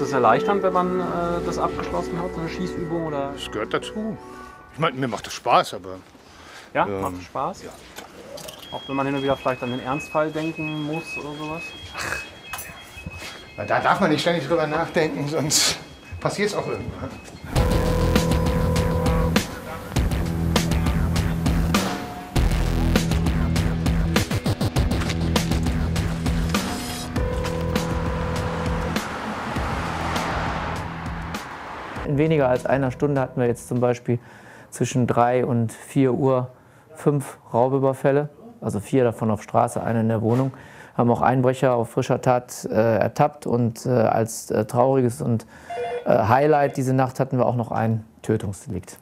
ist das erleichternd, wenn man äh, das abgeschlossen hat, so eine Schießübung? Oder? Das gehört dazu. Ich meine, mir macht das Spaß, aber Ja, Ähm, macht Spaß? ja. Auch wenn man hin und wieder vielleicht an den Ernstfall denken muss oder sowas? na, da darf man nicht ständig drüber nachdenken, sonst passiert es auch irgendwann. In weniger als einer Stunde hatten wir jetzt zum Beispiel zwischen 3 und 4 Uhr fünf Raubüberfälle, also vier davon auf Straße, eine in der Wohnung. Haben auch Einbrecher auf frischer Tat äh, ertappt und äh, als äh, trauriges und äh, Highlight diese Nacht hatten wir auch noch ein Tötungsdelikt.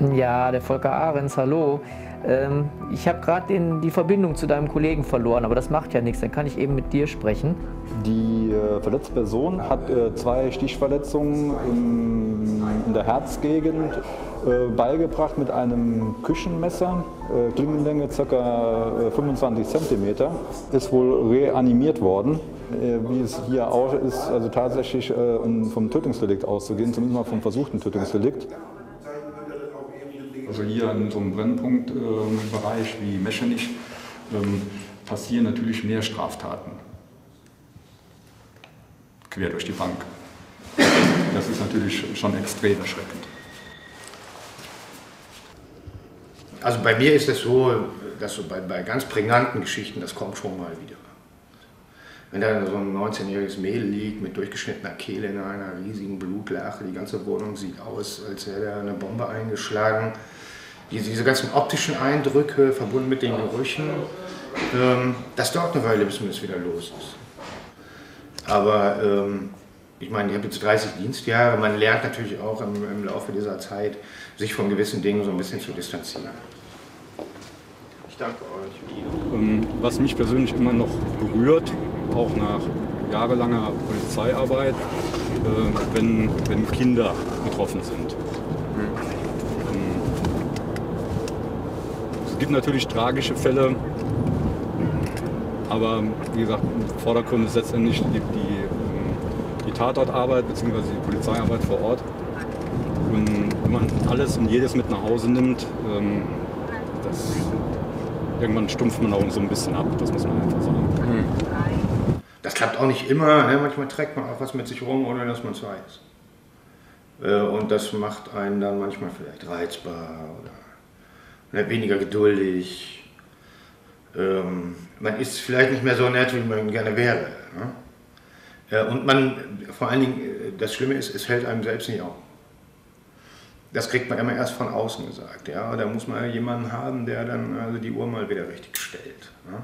Ja, der Volker Ahrens, hallo. Ähm, ich habe gerade die Verbindung zu deinem Kollegen verloren, aber das macht ja nichts, dann kann ich eben mit dir sprechen. Die äh, verletzte Person hat äh, zwei Stichverletzungen in, in der Herzgegend äh, beigebracht mit einem Küchenmesser, Klingenlänge ca. 25 cm. Ist wohl reanimiert worden. Äh, wie es hier auch ist, also tatsächlich äh, vom Tötungsdelikt auszugehen, zumindest mal vom versuchten Tötungsdelikt. Also hier in so einem Brennpunktbereich wie Meschenich ähm, passieren natürlich mehr Straftaten. Quer durch die Bank. Das ist natürlich schon extrem erschreckend. Also bei mir ist es so, dass so bei, bei ganz prägnanten Geschichten, das kommt schon mal wieder. Wenn da so ein 19-jähriges Mädel liegt mit durchgeschnittener Kehle in einer riesigen Blutlache, die ganze Wohnung sieht aus, als hätte da eine Bombe eingeschlagen. Diese, diese ganzen optischen Eindrücke verbunden mit den Gerüchen, ähm, das dauert eine Weile, bis man das wieder los ist. Aber ähm, ich meine, ich habe jetzt 30 Dienstjahre, man lernt natürlich auch im, im Laufe dieser Zeit, sich von gewissen Dingen so ein bisschen zu distanzieren. Danke euch. Ähm, Was mich persönlich immer noch berührt, auch nach jahrelanger Polizeiarbeit, äh, wenn, wenn Kinder betroffen sind. Ähm, Es gibt natürlich tragische Fälle, aber wie gesagt, im Vordergrund ist letztendlich die, die, ähm, die Tatortarbeit bzw. die Polizeiarbeit vor Ort. Und wenn man alles und jedes mit nach Hause nimmt, ähm, das, irgendwann stumpft man auch so ein bisschen ab, das muss man einfach sagen. Das klappt auch nicht immer. Ne? Manchmal trägt man auch was mit sich rum, ohne dass man es weiß. Äh, Und das macht einen dann manchmal vielleicht reizbar oder ne, weniger geduldig. Ähm, Man ist vielleicht nicht mehr so nett, wie man gerne wäre. Ne? Äh, Und man, vor allen Dingen, äh, das Schlimme ist, es hält einem selbst nicht auf. Das kriegt man immer erst von außen gesagt. Ja? Da muss man jemanden haben, der dann also die Uhr mal wieder richtig stellt. Ne?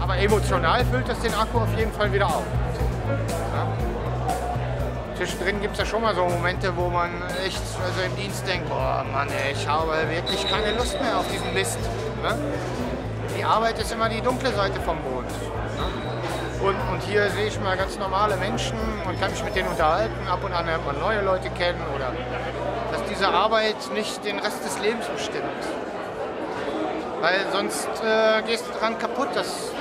Aber emotional füllt das den Akku auf jeden Fall wieder auf. Ja? Zwischendrin gibt es ja schon mal so Momente, wo man echt also im Dienst denkt, boah Mann, ey, ich habe wirklich keine Lust mehr auf diesen Mist. Ne? Die Arbeit ist immer die dunkle Seite vom Mond. Ne? Und, und hier sehe ich mal ganz normale Menschen und kann mich mit denen unterhalten. Ab und an lernt man neue Leute kennen oder dass diese Arbeit nicht den Rest des Lebens bestimmt. Weil sonst äh, gehst du dran kaputt. Das